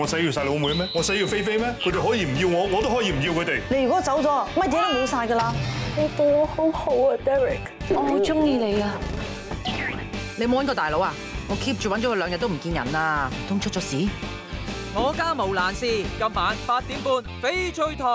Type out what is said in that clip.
我使要晒老妹咩？我使要菲菲咩？佢哋可以唔要我，我都可以唔要佢哋。你如果走咗，乜嘢都冇晒噶啦。你对我好好啊，Derek。我好中意你啊。你冇揾过大佬啊？我 keep 住揾咗佢两日都唔见人啊，唔通出咗事？我家无难事，今晚八点半翡翠台。